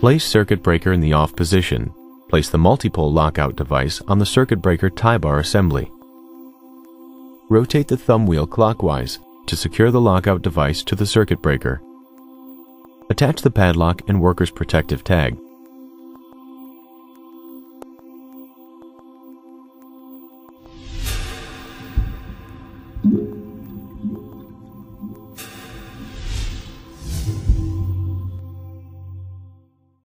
Place circuit breaker in the off position. Place the multipole lockout device on the circuit breaker tie bar assembly. Rotate the thumb wheel clockwise to secure the lockout device to the circuit breaker. Attach the padlock and worker's protective tag